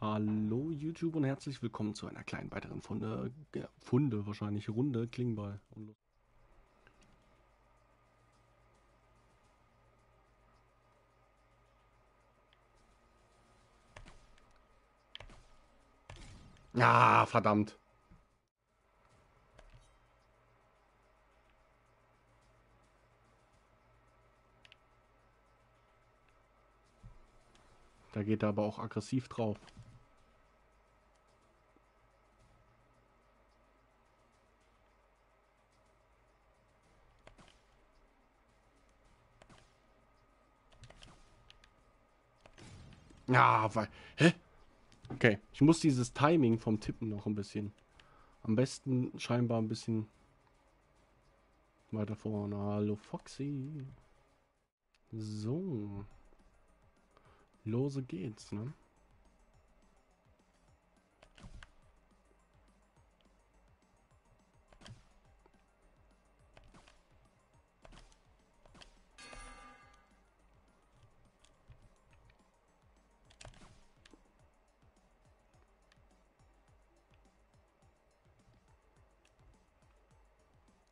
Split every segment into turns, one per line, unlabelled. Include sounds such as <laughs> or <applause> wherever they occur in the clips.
Hallo YouTube und herzlich willkommen zu einer kleinen weiteren Funde, Funde wahrscheinlich, Runde Klingball. Ja, verdammt. Da geht er aber auch aggressiv drauf. Ja, weil. Hä? Okay, ich muss dieses Timing vom Tippen noch ein bisschen. Am besten scheinbar ein bisschen weiter vorne. Hallo Foxy. So. Lose geht's, ne?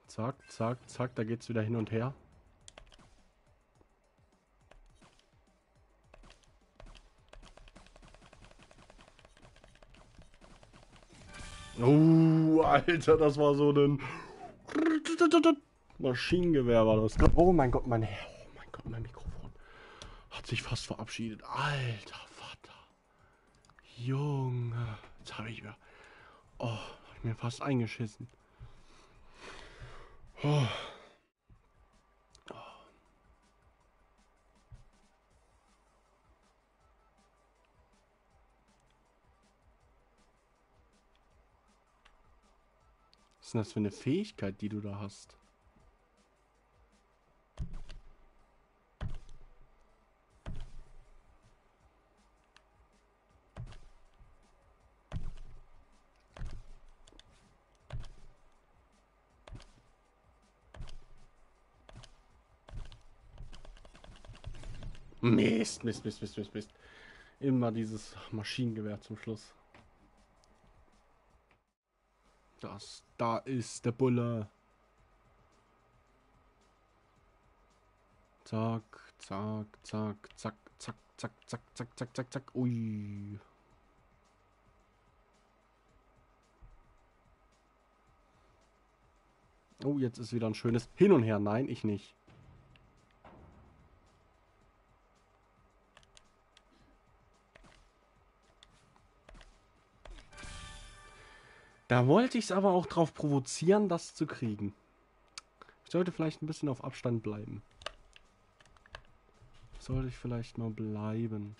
Zack, zack, zack, da geht's wieder hin und her. Oh, Alter, das war so ein Maschinengewehr war das. Oh mein Gott, mein Oh mein Gott, mein Mikrofon hat sich fast verabschiedet. Alter Vater. Junge, jetzt habe ich mir Oh, hab ich mir fast eingeschissen. Oh. Was ist denn das für eine Fähigkeit, die du da hast? Mist, Mist, Mist, Mist, Mist, Mist. Immer dieses Maschinengewehr zum Schluss. Das, da ist der Bulle. Zack, zack, zack, zack, zack, zack, zack, zack, zack, zack, zack. Ui. Oh, jetzt ist wieder ein schönes Hin und Her. Nein, ich nicht. Da wollte ich es aber auch drauf provozieren, das zu kriegen. Ich sollte vielleicht ein bisschen auf Abstand bleiben. Sollte ich vielleicht mal bleiben.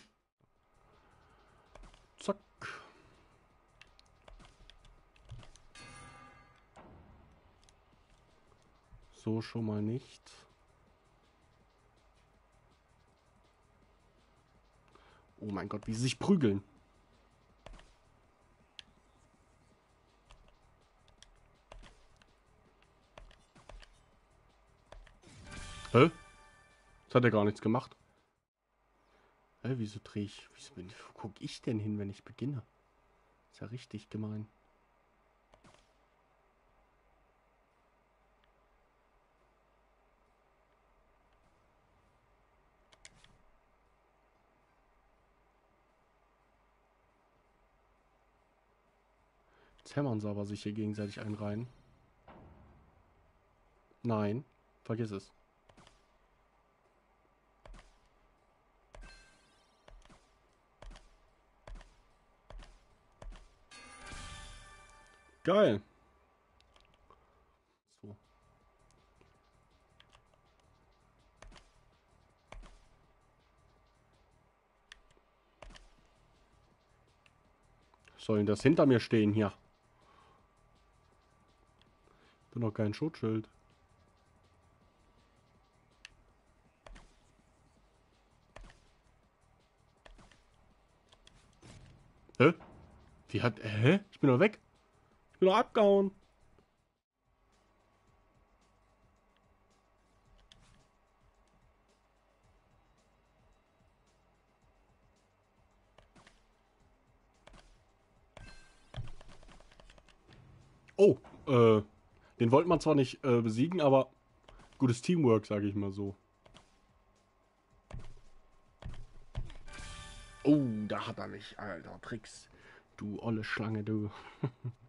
Zack. So schon mal nicht. Oh mein Gott, wie sie sich prügeln. Hä? Das hat er gar nichts gemacht. Hä, wieso drehe ich... Wieso bin, wo gucke ich denn hin, wenn ich beginne? Ist ja richtig gemein. Jetzt hämmern sie aber sich hier gegenseitig einreihen. Nein, vergiss es. Geil. So. Sollen das hinter mir stehen hier? Bin doch kein Schutzschild. Hä? Wie hat... Hä? Ich bin doch weg. Ich bin doch abgehauen. Oh, äh, den wollte man zwar nicht äh, besiegen, aber gutes Teamwork, sage ich mal so. Oh, da hat er mich, Alter, Tricks. Du olle Schlange, du. <laughs>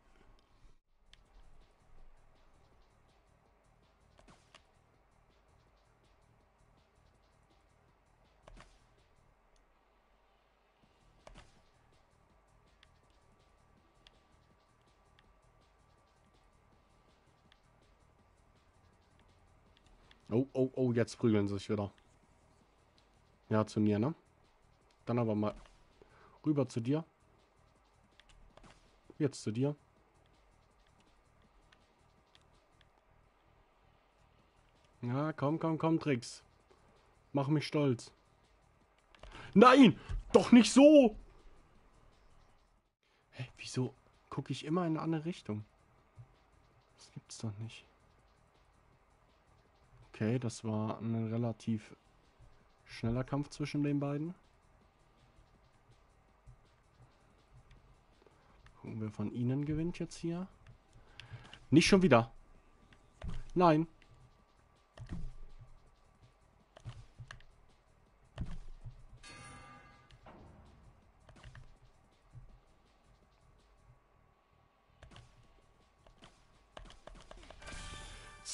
Oh, oh, oh, jetzt prügeln sie sich wieder. Ja, zu mir, ne? Dann aber mal rüber zu dir. Jetzt zu dir. Ja, komm, komm, komm, Tricks. Mach mich stolz. Nein! Doch nicht so! Hä, wieso gucke ich immer in eine andere Richtung? Das gibt's doch nicht. Okay, das war ein relativ schneller Kampf zwischen den beiden. Gucken, wer von ihnen gewinnt jetzt hier. Nicht schon wieder. Nein.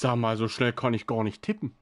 Sag mal, so schnell kann ich gar nicht tippen.